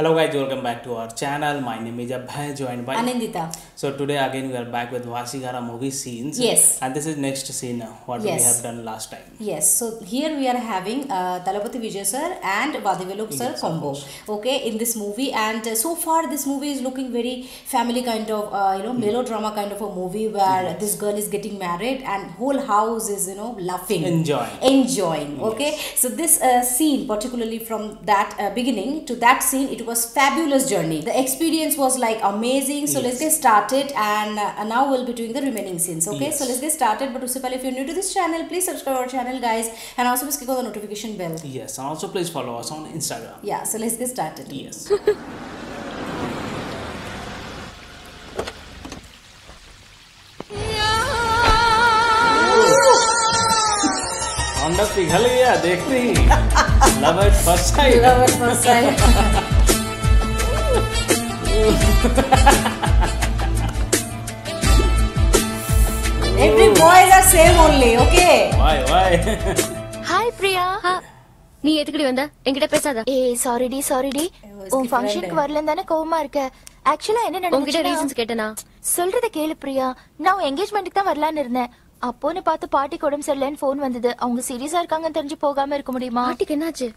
Hello guys, welcome back to our channel. My name is Abhay, joined by Anandita. So today again we are back with Vasigara movie scenes. Yes. And this is next scene what we have done last time. Yes, so here we are having uh, Talapati Vijay sir and Vadiveluk sir combo. Okay, in this movie, and uh, so far this movie is looking very family kind of, uh, you know, melodrama kind of a movie where this girl is getting married and whole house is, you know, laughing, Enjoying. enjoying. Okay, so this uh, scene, particularly from that uh, beginning to that scene, it was fabulous journey. The experience was like amazing. So let's get started, and uh, now we'll be doing the remaining scenes. Okay, Yes. so let's get started. But उससे पहले if you're new to this channel, please subscribe our channel, guys, and also please click on the notification bell. Yes, and also please follow us on Instagram. Yeah, so let's get started. Yes. अंडा पिघल गया देखते ही love at first sight Love at first sight. Every boys are same only, okay? Why, why? Hi, Priya. நீ எதுக்குடி வந்தா? என்கிட்ட பேசாதா. ஏ சாரி டி சாரி டி. உன் ஃபங்க்ஷனுக்கு வரலன்னு தானே கோவமா இருக்க. ஆக்சுவலா என்ன நடந்துச்சு உன்கிட்ட ரீசன்ஸ் கேட்டனா? சொல்றத கேளு பிரியா நான் எங்கேஜ்மென்ட்க்கு தான் வரலாம்னு இருந்தேன். அப்போன்னு பார்த்து பாட்டிக்கு உடம்பு சரியில்லைன்னு ஃபோன் வந்தது. அவங்க சீரிஸா இருக்காங்கன்னு தெரிஞ்சு போகாம இருக்க முடியுமா? என்னாச்சு?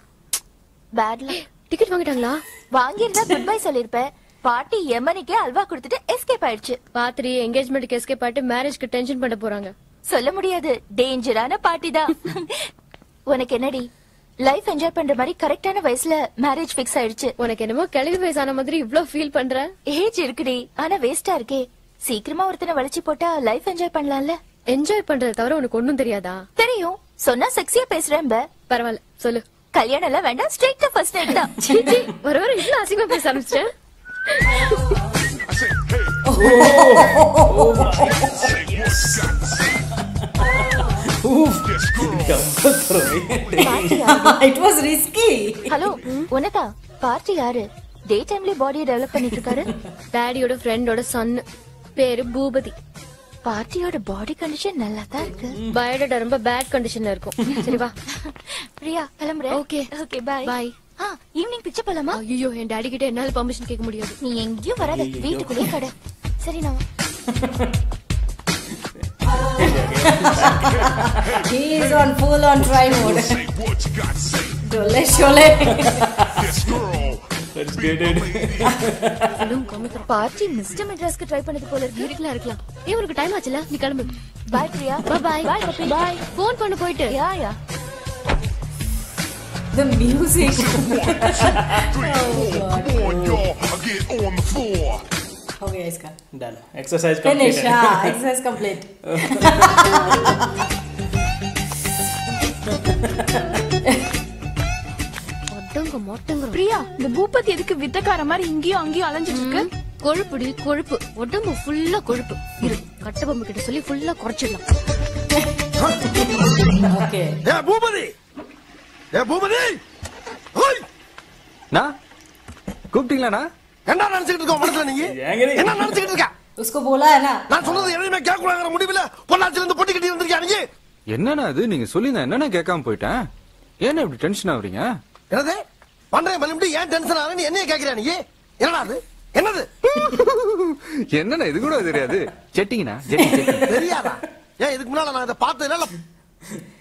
டிக்கெட் வாங்கிட்டாங்களா? வாங்கியிருந்தா குட் சொல்லிருப்பேன் பாட்டி எமனிக்கே அல்வா கொடுத்துட்டு எஸ்கேப் ஆயிடுச்சு. பாத்திரி என்கேஜ்மெண்ட்க்கு எஸ்கேப் ஆயிட்டு மேரேஜ்க்கு டென்ஷன் பண்ண போறாங்க. சொல்ல முடியாது. டேஞ்சரான பாட்டி தான். உனக்கு என்னடி? லைஃப் என்ஜாய் பண்ற மாதிரி கரெக்டான வயசுல மேரேஜ் ஃபிக்ஸ் ஆயிடுச்சு. உனக்கு என்னமோ கிளவி வயசான மாதிரி இவ்ளோ ஃபீல் பண்ற? ஏஜ் இருக்குடி. ஆனா வேஸ்டா இருக்கே. சீக்கிரமா ஒருத்தனை வளைச்சு போட்டா லைஃப் என்ஜாய் பண்ணலாம்ல? என்ஜாய் பண்றத தவிர உனக்கு ஒண்ணும் தெரியாதா? தெரியும். சொன்னா செக்ஸியா பேசுறேன். பரவாயில்ல சொல்லு. கல்யாணம் எல்லாம் வேண்டாம் ஸ்ட்ரெயிட்டா ஃபர்ஸ்ட் நைட் தான். சீ, risky. ஹலோ உனதா பார்ட்டி யாரு? டே டைம்ல பாடியை டெவலப் பண்ணிட்டு இருக்காரு டாடியோட ஃப்ரெண்டோட சன் பேரு பூபதி. பார்ட்டியோட பாடி கண்டிஷன் நல்லா தான் இருக்கு. பயோடேட்டா ரொம்ப பேட் கண்டிஷன்ல இருக்கும். சரி வா. பிரியா கிளம்புறேன். Okay. Okay bye Bye. ஆ ஈவினிங் பிச்சை போலாமா? ஐயோ என் டாடி கிட்ட என்னால பெர்மிஷன் கேட்க முடியாது. நீ எங்கேயும் வராத. வீட்டுக்குள்ளேயே கடை. சரி நான் He is on full on try mode. Dole shole. Let's get it. Party mister மெட்ராஸ்க்கு try பண்ணது போல இருக்கு. இருக்கலாம் இருக்கலாம். ஏ உனக்கு டைம் ஆச்சுல? நீ கிளம்பு. Bye Priya. Bye bye puppy bye phone பண்ணு போயிட்டு. யா யா the floor. okay, iska. Done. Exercise Finish. completed. Ah, exercise complete. ஒட்டங்க மொட்டங்க Priya இந்த பூபதி எதுக்கு வித்தக்கார மாதிரி இங்கேயும் அங்கேயும் அலைஞ்சிட்டு இருக்கு கொழுப்புடி கொழுப்பு உடம்பு ஃபுல்லா கொழுப்பு இரு கட்டபொம்மை கிட்ட சொல்லி ஃபுல்லா குறைச்சிடலாம் பூபதி ஏ பூபதி ஹோய் நான் கூப்பிட்டீங்களாண்ணா என்ன நினைச்சிட்டு இருக்க உன் மனசுல நீ ஏங்க நீ? என்ன நினைச்சிட்டு இருக்க उसको बोला है ना நான் சொன்னது எதையுமே கேட்கக்கூடாங்கிற முடிவுல பொள்ளாச்சில இருந்து பொட்டி கட்டி இருந்திருக்கியா நீ என்னண்ணா இது நீங்க சொல்லியிருந்தா என்னண்ணா கேட்காம போயிட்டேன் ஏன்னா இப்படி டென்ஷன் ஆகுறீங்க என்னது பண்றேன் பண்ணிட்டு ஏன் டென்ஷன் ஆகுற நீ என்னைய கேட்கிறியா நீ என்னடா அது என்னது என்னண்ணா இது கூட தெரியாது செட்டிங்கண்ணா செட்டி செட்டி தெரியாதா ஏன் இதுக்கு முன்னால நான் இதை பார்த்ததுல இல்ல டேய், இந்த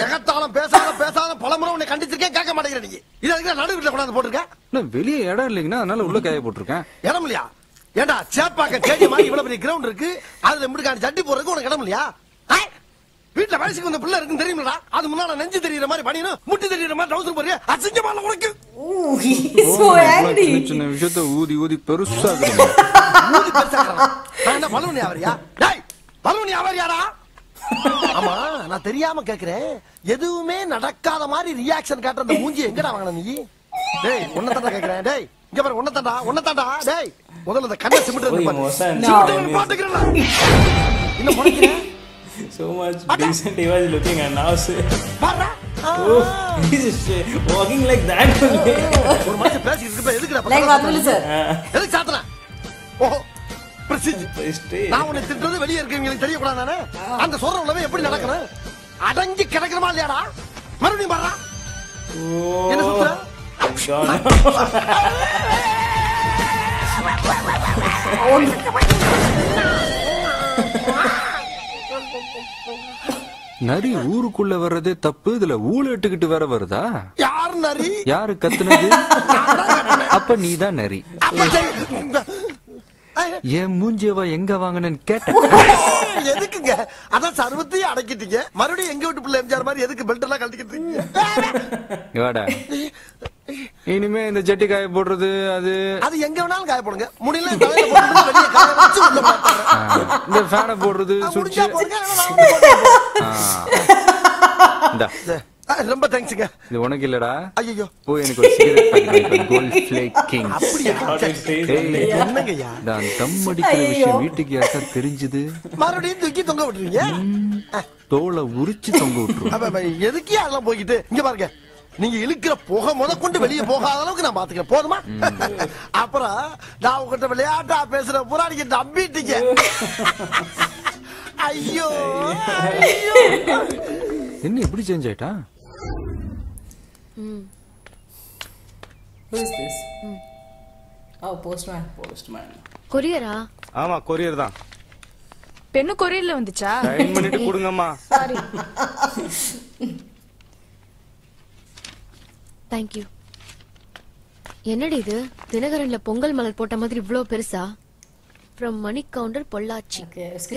எகத்தாலும் பேசாத பேசாத பலமுறை உன்னை கண்டிச்சிருக்கேன் கேட்க மாட்டேங்கிற நீ. இது அதுக்கு நடு வீட்டுல கொண்டாந்து போட்டிருக்க? அண்ணா, வெளியே இடம் இல்லைங்கண்ணா அதனால உள்ள காய போட்டிருக்கேன். இடம் இல்லையா? ஏண்டா சேப்பாக்க கேட்டி மாதிரி இவ்வளவு பெரிய கிரவுண்ட் இருக்கு அதுல இப்படிக்கான சட்டி போறதுக்கு உனக்கு இடம் இல்லையா? வீட்டுல வயசுக்கு வந்த பிள்ளை இருக்குன்னு தெரியுமில்லடா. அது முன்னால நெஞ்சு தெரியற மாதிரி பணியணும் முட்டி தெரியற மாதிரி டவுசர் போறியா அசிங்கமான உனக்கு. சின்ன விஷயத்த ஊதி ஊதி பெருசா ஊதி பெருசாக்குறான். நான் என்ன பலவனி ஆவறியா டேய் பலவனி ஆவறியாடா ஆமா நான் தெரியாம கேக்குறேன். எதுவுமே நடக்காத மாதிரி ரியாக்ஷன் காட்டுற அந்த மூஞ்சி எங்கடா வாங்கின நீ? டேய் உன்னதாண்டா கேக்குறேன். டேய் இங்க பாரு உன்னதாண்டா உன்னதாண்டா டேய் முதல்ல அந்த கண்ணை சிமிட்டு பாரு. பாத்துக்கிறேன் இன்னும் முறைக்கிறேன் So much decent he was looking and now say, oh, he's sh- walking like that. only. ஒரு மனுஷன் பேசிட்டு இருக்கப்ப எதுக்குடா Like. எதுக்கு சாத்துற? Prestige. நான் உன்னை திட்டுறது வெளியே இருக்கவங்களுக்கு தெரியக்கூடாது நானே அந்த சொல்ற உள்ளவே எப்படி நடக்கணும் அடங்கி கிடக்கிறமா இல்லையாடா? மறுபடியும் பாடுறா. என்ன. சுத்துற? நரி ஊருக்குள்ள வர்றதே தப்பு? இதுல ஊழ இட்டுக்கிட்டு வேற வருதா? யார் நரி? யாரு கத்துனது? அப்ப நீதான் நரி. என் மூஞ்சியவா எங்க வாங்கினேன்னு கேட்டேன். எதுக்குங்க? அதான் சர்வத்தையும் அடக்கிட்டீங்க. மறுபடியும் எங்க வீட்டு பிள்ளை எம்ஜிஆர் மாதிரி எதுக்கு பெல்ட் எல்லாம் கழட்டிக்கிட்டு இனிமே இந்த ஜட்டி காய போடுறது அது அது எங்க வேணாலும் காய போடுங்க. முடியல இந்த ஃபேனை போடுறது சுவிட்ச். ரொம்ப தேங்க்ஸுங்க இது உனக்கு இல்லடா. ஐயோ போய் எனக்கு ஒரு cigarette packet Gold Flake King அப்படியா? என்னங்கய்யா? நான் தம் அடிக்கிற விஷயம் வீட்டுக்கு யாருக்கா தெரிஞ்சது? மறுபடியும் தூக்கி தொங்க விட்டுருவீங்க? தோலை உரிச்சு தொங்க விட்டுருவோம். எதுக்கே அதெல்லாம் போய்கிட்டு இங்க பாருங்க. நீங்க இழுக்கிற புகை முத கொண்டு வெளியே போகாத அளவுக்கு நான் பாத்துக்கிறேன். போதுமா? அப்புறம் நான் உங்ககிட்ட விளையாட்டா பேசுற பூரா நீங்க நம்பிட்டீங்க. ஐயோ. ஐயோ என்ன இப்படி சேஞ்ச் ஆயிட்டா? Mm. Who is this? Mm. Oh, கொரியரா ஆமா கொரியர் தான். பெண்ணு கொரியர்ல வந்துச்சா? டைம் பண்ணிட்டு கொடுங்கம்மா. சாரி தேங்க் யூ என்னடி இது? தினகரன்ல பொங்கல் மலர் போட்ட மாதிரி இவ்வளவு பெருசா? ஃப்ரம் மணி கவுண்டர் பொள்ளாச்சி.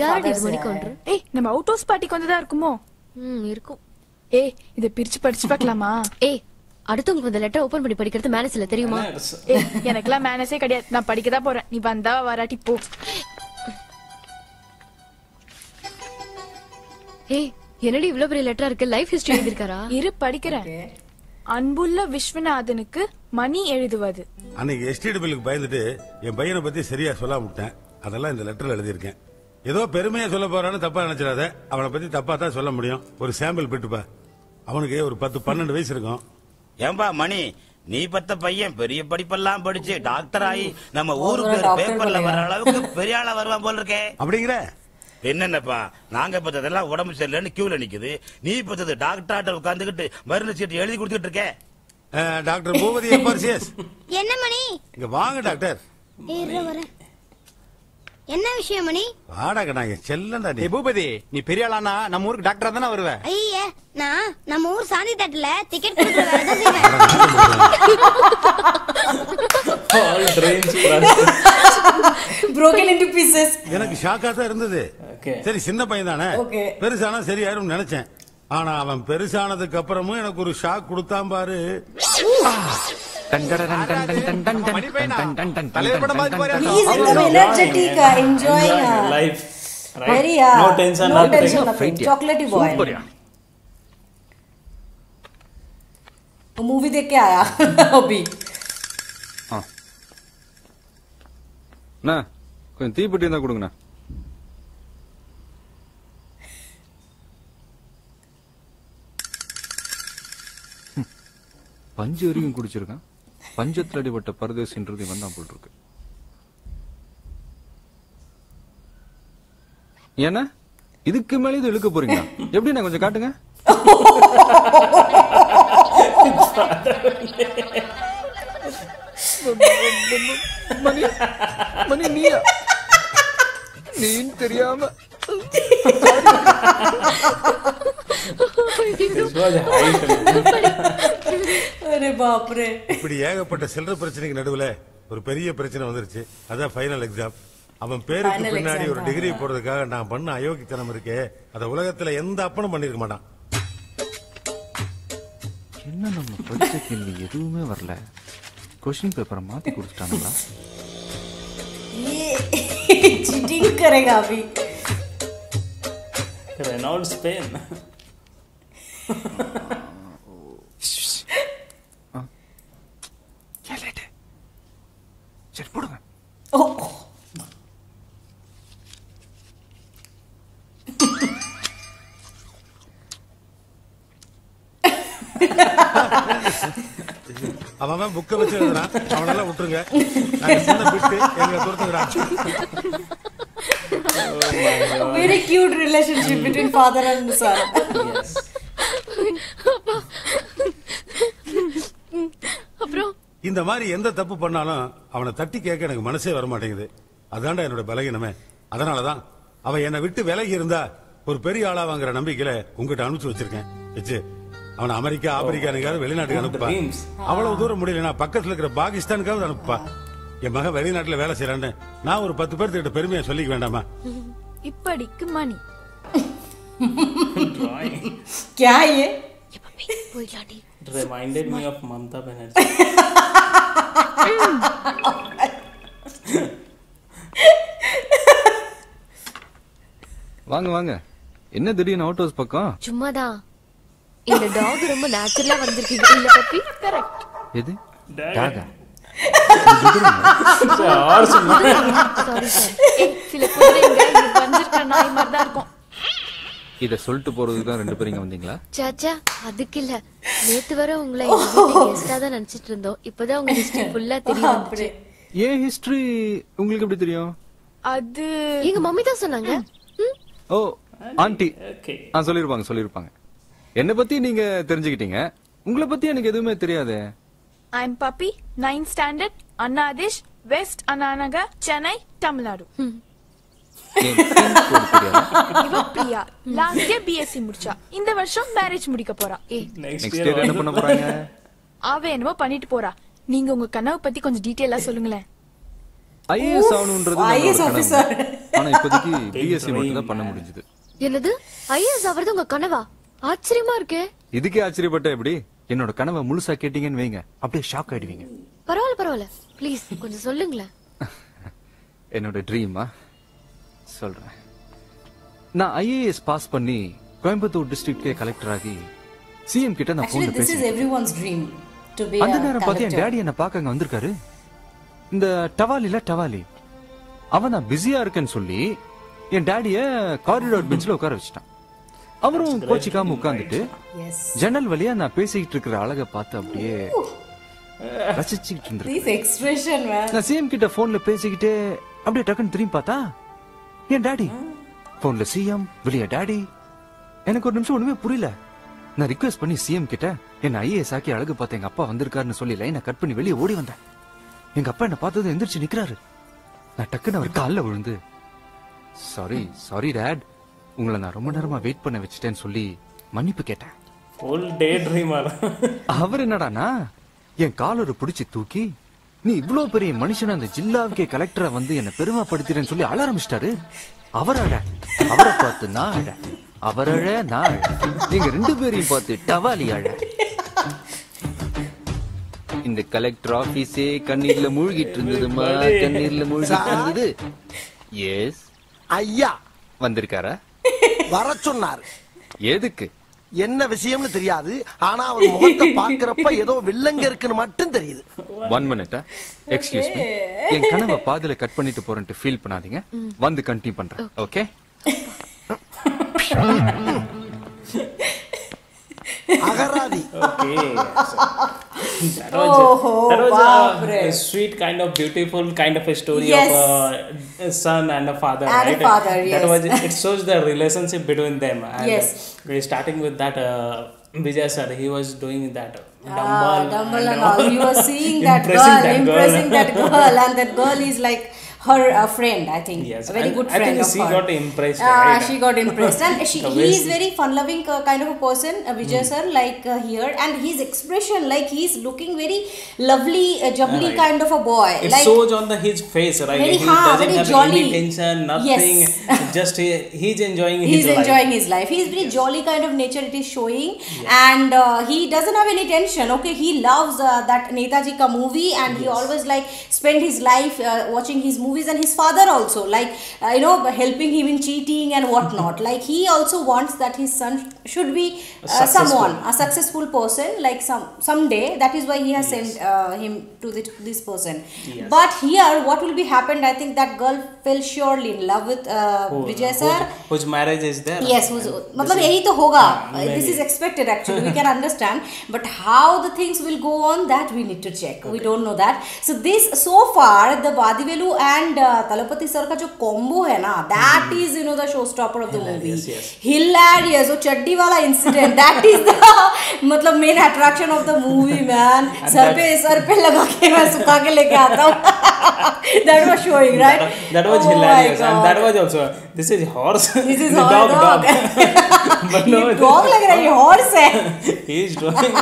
யாரடி இது மணி கவுண்டர் uh, ஏய் நம்ம அவுட் ஹவுஸ் பார்ட்டிக்கு வந்ததா இருக்குமோ? ம் இருக்கும். ஏய் இத பிரிச்சு படிச்சு பார்க்கலாமா? ஏய் அடுத்தவங்களுக்கு வந்த லெட்டர் ஓபன் பண்ணி படிக்கிறது மேனஸ்ல தெரியுமா? ஏய் எனக்கெல்லாம் மேனஸே கிடையாது. நான் படிக்க தான் போறேன். நீ வந்தா வராட்டி போ. ஏய் என்னடி இவ்ளோ பெரிய லெட்டரா இருக்கு? லைஃப் ஹிஸ்டரி எழுதிருக்காரா இரு படிக்கிறேன். அன்புள்ள விஸ்வநாதனுக்கு மணி எழுதுவது. அன்னைக்கு எஸ்டிடி பில்லுக்கு பயந்துட்டு என் பையனை பத்தி சரியா சொல்லாம விட்டேன். அதெல்லாம் இந்த லெட்டர்ல எழுதியிருக்கேன். ஏதோ பெருமையா சொல்ல போறான்னு தப்பா நினைச்சிடாத. அவனை பத்தி தப்பா தான் சொல்ல முடியும். ஒரு சாம்பிள் பிட்டுப்பா. அவனுக்கு ஒரு பத்து பன்னெண்டு வயசு இருக்கும். ஏன்பா மணி நீ பத்த பையன் பெரிய படிப்பெல்லாம் படிச்சு டாக்டர் ஆகி நம்ம ஊரு ஒரு பேர் doctor பேப்பர்ல? வர அளவுக்கு பெரிய ஆளா வருவான் போல இருக்கே அப்படிங்கிற? என்னென்னப்பா நாங்க பத்ததெல்லாம் உடம்பு சரியில்லைன்னு கியூல நிக்குது. நீ பத்தது டாக்டர் உட்காந்துக்கிட்டு மருந்து சீட்டு எழுதி கொடுத்துட்டு இருக்க. டாக்டர் பூபதி என்ன மணி? இங்க வாங்க டாக்டர். என்ன விஷயம் மணி? வாடகை நான் என் செல்லண்டா நீ. பூபதி நீ பெரிய ஆளானா? நம்ம ஊருக்கு டாக்டரா தானே வருவ? ஐய நான் நம்ம ஊர் சாந்தி தட்டுல டிக்கெட். எனக்கு ஷாக்கா தான் இருந்தது. சரி சின்ன பையன் தானே. பெருசானா சரியாயிரும் நினைச்சேன். ஆனா அவன் பெருசானதுக்கு அப்புறமும் எனக்கு ஒரு ஷாக் கொடுத்தான் பாரு தலைவர் படம் மாதிரி போறியா? He is become energetic, uh, enjoying. Enjoying Uh, life. Right? very, uh, no tension, no nothing. tension, nothing. Chocolatey boy. சூப்பர்யா वो मूवी देख के आया अभी அண்ணா கொஞ்சம் தீப்பெட்டி இருந்தா கொடுங்கண்ணா பஞ்சு வரைக்கும் குடிச்சிருக்கான். பஞ்சத்தில் அடிபட்ட பரதேசின்றது இவன் தான் போல் இருக்கு ஏன்னா இதுக்கு மேல இது இழுக்க போறீங்க எப்படி நான் கொஞ்சம் காட்டுங்க. மணி மணி நீயா? நீ தெரியாம. அரே பாப்ரே இப்படி ஏகப்பட்ட சில்லற பிரச்சனைக்கு நடுவுல ஒரு பெரிய பிரச்சனை வந்துருச்சு. அதான் பைனல் எக்ஸாம் அவன் பேருக்கு பின்னாடி ஒரு டிகிரி போடுறதுக்காக நான் பண்ண அயோக்கித்தனம் இருக்கே. அத உலகத்துல எந்த அப்பனும் பண்ணிருக்க மாட்டான். என்ன நம்ம படிச்ச கேள்வி எதுவுமே வரல? கொஸ்டின் பேப்பரை மாத்தி கொடுத்துட்டாங்களா சிட்டிங் கரேகா ரெனால்ட் ஸ்பெயின் சரி போடுங்க அவன் புக்கை வச்சு எழுதுறான் அவனெல்லாம் விட்டுருங்க எங்களை கொடுத்துக்கிறான் very cute relationship between father and son Yes. அப்புறம் இந்த மாதிரி எந்த தப்பு பண்ணாலும் அவனை தட்டி கேட்க எனக்கு மனசே வர மாட்டேங்குது அதான்டா என்னோட பலகீனமே அதனாலதான் அவன் என்னை விட்டு விலகி இருந்தா ஒரு பெரிய ஆளா வாங்குற நம்பிக்கையில உங்ககிட்ட அனுப்பிச்சு வச்சிருக்கேன் வச்சு அவனை அமெரிக்கா ஆப்பிரிக்கா எங்கேயாவது வெளிநாட்டுக்கு அனுப்புப்பா dreams. அவ்வளவு தூரம் முடியலனா பக்கத்துல இருக்கிற பாகிஸ்தானுக்காவது அனுப்புப்பா என் மகன் வெளிநாட்டுல வேலை செய்யறான்னு நான் ஒரு பத்து பேர்த்துக்கிட்ட பெருமையா சொல்லிக்க வேண்டாமா இப்படிக்கு மணி क्या है ये போயிடலாண்டி It reminded me of Mamta Banerjee. வாங்க வாங்க. என்ன திடீர்னு அவுட் ஹவுஸ் பக்கம்? சும்மாதான். இந்த டாக் ரொம்ப நேச்சுரலா வந்திருக்கீங்க இல்ல பப்பி கரெக்ட் எது? டாகா சாரி சார் ஏய் சில குதிரைங்க இங்க வந்திருக்கிற நாய் மாதிரி தான் இருக்கும். இத சொல்லிட்டு போறதுக்கு தான் ரெண்டு பேரும் இங்க வந்தீங்களா? சாச்சா அதுக்கு இல்ல நேத்து வரை உங்களை கெஸ்டா தான் நினைச்சிட்டு இருந்தோம். இப்பதான் உங்க ஹிஸ்டரி ஃபுல்லா தெரிய வந்துச்சு. ஏன் ஹிஸ்டரி உங்களுக்கு எப்படி தெரியும்? அது எங்க மம்மி தான் சொன்னாங்க? ஓ ஆண்டி. ஆ சொல்லிருப்பாங்க சொல்லிருப்பாங்க. என்ன பத்தி நீங்க தெரிஞ்சுக்கிட்டீங்க. உங்களை பத்தி எனக்கு எதுவுமே தெரியாதே. I am puppy ninth standard அண்ணாதேஷ் west Anna Nagar Chennai Tamil Nadu Priya. Last year BSc முடிச்சா. இந்த வருஷம் மேரேஜ் முடிக்க போறா. நெக்ஸ்ட் இயர் என்ன பண்ண போறாங்க? அவ என்னமோ பண்ணிட்டு போறா. நீங்க உங்க கனவு பத்தி கொஞ்சம் டீட்டெயிலா சொல்லுங்களேன். ஐஏஎஸ் ஆகணும்ன்றது கனவு. officer. ஆனா இப்போதைக்கு பிஎஸ்சி மட்டும் தான் பண்ண முடிஞ்சது. என்னது? ஐஎஸ் ஆவறது உங்க கனவா? ஆச்சரியமா இருக்கே. இதுக்கே ஆச்சரியப்பட்ட எப்படி? என்னோட கனவை முழுசா கேட்டீங்கன்னு வைங்க. அப்படியே ஷாக் ஆயிடுவீங்க. பரவாயில்ல பரவாயில்ல. ப்ளீஸ் கொஞ்சம் சொல்லுங்களேன். என்னோட ட்ரீமா சொல்றேன். நான் ஐஏஎஸ் பாஸ் பண்ணி கோயம்புத்தூர் டிஸ்ட்ரிக்ட்கே கலெக்டர் ஆகி சிஎம் கிட்ட நான் Actually, போன்ல this is பேசினேன். everyone's dream to be அந்த நேரம் பார்த்து என். டேடி என்ன பார்க்க அங்க வந்திருக்காரு? இந்த டவாலில டவாலி. அவன் நான் பிஸியா இருக்கேன்னு சொல்லி என் டாடிய காரிடார் பெஞ்ச்ல உட்கார வச்சுட்டான். அவரும் கோச்சிக்காம உட்கார்ந்துட்டு. ஜன்னல் வழியா நான் பேசிக்கிட்டு இருக்கிற அழகை பார்த்து அப்படியே ரசிச்சுக்கிட்டு man. நான் சிஎம் கிட்ட போன்ல பேசிக்கிட்டே அப்படியே டக்குன்னு திரும்பி பார்த்தா என் டாடி? போன்ல சிஎம் வெளிய டாடி. எனக்கு ஒரு நிமிஷம் ஒண்ணுமே புரியல. நான் ரிக்வெஸ்ட் பண்ணி சிஎம் கிட்ட என்ன ஐஏஎஸ் ஆக்கி அழகு பார்த்து எங்க அப்பா வந்திருக்காருன்னு சொல்லி லைனை கட் பண்ணி வெளியே ஓடி வந்தேன். எங்க அப்பா என்ன பார்த்தது எந்திரிச்சு நிக்கிறாரு. நான் டக்குன்னு அவர் கால்ல விழுந்து சாரி சாரி டேட் உங்களை நான் ரொம்ப நேரமா வெயிட் பண்ண வச்சுட்டேன்னு சொல்லி மன்னிப்பு கேட்டேன். அவர் என்னடானா என் காலரை பிடிச்சு தூக்கி நீ இவ்ளோ பெரிய மனுஷன் அந்த ஜில்லாவுக்கே கலெக்டரா வந்து என்ன பெருமைப்படுத்திட்டேன்னு சொல்லி அழ ஆரம்பிச்சிட்டாரு. அவர் அழ அவரை பார்த்து நான் அழ அவர் அழ. நான் நீங்க ரெண்டு பேரையும் பார்த்து டவாலி அழ. இந்த கலெக்டர் ஆபீஸே கண்ணீர்ல மூழ்கிட்டு இருந்ததுமா கண்ணீர்ல மூழ்கிட்டு இருந்தது. எஸ் ஐயா. வந்திருக்காரா? வர சொன்னார். எதுக்கு? என்ன விஷயம்னு தெரியாது. ஆனா அவர் முகத்தை பாக்குறப்ப ஏதோ வில்லங்க இருக்குன்னு மட்டும் தெரியுது. ஒன் மினிட்டா எக்ஸ்கியூஸ் மீ என் கனவை பாதியில கட் பண்ணிட்டு போறேன்ட்டு ஃபீல் பண்ணாதீங்க. வந்து கண்டினியூ பண்றேன். Okay Agaradi. okay. That was, oh, that was a, sweet kind of beautiful kind of a story of a, son and a father. Right? father, yes. That was it shows the relationship between them. And yes. Starting with that, uh, Vijay sir, he was doing that. Ah, dumble and, all. You were seeing that girl, impressing that girl, and that girl is like her uh, friend, I think. Yes, a very and good I think of she her. got impressed, Ah, right? she got impressed, and she, he is very fun-loving uh, kind of a person, uh, Vijay sir, like uh, here, and his expression, like he's looking very lovely, uh, jubbly Right. kind of a boy. It like, shows on the his face, right? Very he ha, doesn't very have jolly. any tension, nothing. Yes. just he, he's enjoying he's his life. He's enjoying his life he's very jolly kind of nature it is showing and uh, he doesn't have any tension okay he loves uh, that netaji ka movie and he always like spend his life uh, watching his movies and his father also like uh, you know helping him in cheating and whatnot. Mm-hmm. Like he also wants that his son should be uh, someone a successful person like some someday. That is why he has yes. sent uh, him to the, this person. Yes. but here what will be happened i think that girl fell surely in love with uh, oh, vijay sir. whose marriage is there? Yes matlab yahi to hoga. Ah, uh, this is expected actually. We can understand. But how the things will go on that we need to check. Okay. we don't know that. So this so far the vadivelu and and Thalapathy sir का जो combo है ना that is you know the show stopper of the movie hilarious वो चड्डी वाला incident that is the मतलब main attraction of the movie man sir पे sir पे लगा के मैं सुखा के लेके आता हूँ that was showing right that was hilarious and that was also God. that was also this is horse. This is The horse, dog, dog. dog. but no, ये dog लग रहा है ये horse है he is drawing,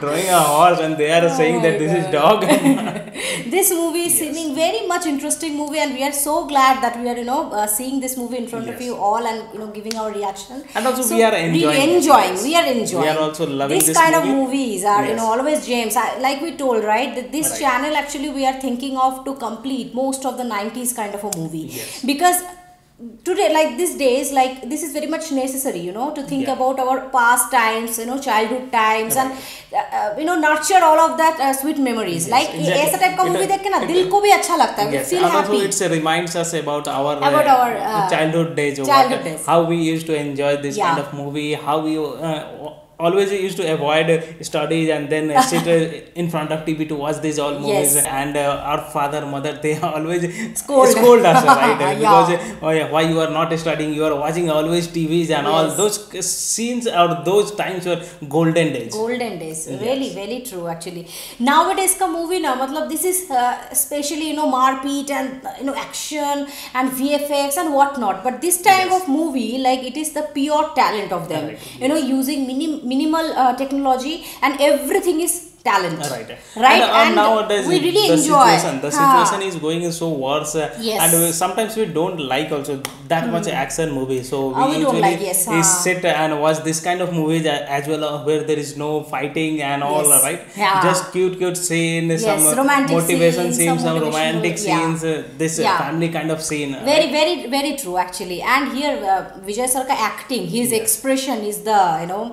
drawing a horse, and they are saying that this is dog. this movie is seeming very much interesting movie and we are so glad that we are you know uh, seeing this movie in front of you all and you know giving our reaction And also So we are enjoying really it, enjoying yes. we are enjoying We are also loving this, this kind movie. of movies are you Yes. know always james I, like we told right that this Right. channel actually we are thinking of to complete most of the 90s kind of a movie Yes. because today like these days like this is very much necessary you know to think Yeah. about our past times you know childhood times and uh, uh, you know nurture all of that uh, sweet memories Yes, like exactly. ऐसा type का It- movie देख के ना it- दिल को भी अच्छा लगता है we Yes, feel and also happy it reminds us about our, About uh, our, uh, childhood days, childhood what, days. how we used to enjoy this Yeah. kind of movie, how we uh, always used to avoid studies and then sit in front of TV to watch these all movies. Yes. And uh, our father, mother, they always Scold. scold us, right? Yeah. Because oh yeah, why you are not studying? You are watching always TVs and all those scenes or those times were golden days. golden days really very true actually nowadays ka movie na matlab this is uh, especially you know marpeat and you know action and vfx and whatnot but this type of movie like it is the pure talent of them you know using minim- minimal uh, technology and everything is talent Right. right And, uh, nowadays, we really the enjoy situation, the Ha. situation is going so worse, uh, Yes. and we, sometimes we don't like also that much action movie. So we, Ah, we don't usually like, yes, ha. sit and watch this kind of movies as well, uh, where there is no fighting and all, Yes. right? Yeah. Just cute, cute scene, Yes, some romantic motivation scenes, scenes, some some, romantic yeah. scenes, uh, this Yeah. family kind of scene. very very very true actually and here uh, vijay sir acting his expression is the you know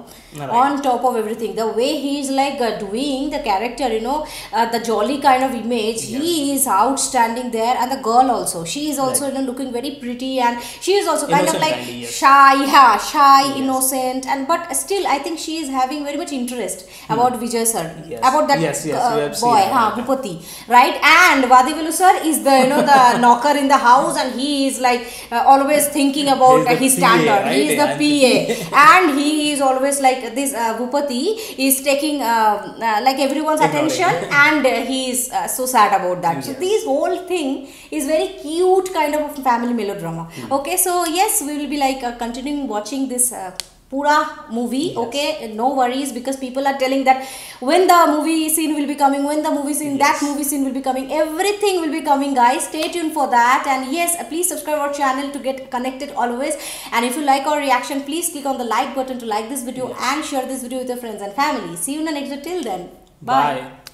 Right. on top of everything the way he is like uh, doing the character you know uh, the jolly kind of image he is outstanding there and the girl also she is also you know looking very pretty and she is also kind of like yes. shy yeah shy innocent and but still i think she is having very much interest about vijay sir Yes. about that Yes, yes, uh, we have seen boy that. huh, Bhupati, right? And Vadivilu sir is the you know the knocker in the house, and he is like uh, always thinking about his PA, standard. he is the PA, and he is always like this. Uh, Bhupati is taking uh, uh, like everyone's attention, and uh, he is uh, so sad about that. So this whole thing is very cute kind of family melodrama. Okay, so yes, we will be like uh, continuing watching this. Pura movie, okay, no worries because people are telling that when the movie scene will be coming, when the movie scene, that movie scene will be coming, everything will be coming, guys. Stay tuned for that, and yes, please subscribe our channel to get connected always. And if you like our reaction, please click on the like button to like this video and share this video with your friends and family. See you in the next video. Till then, bye. Bye.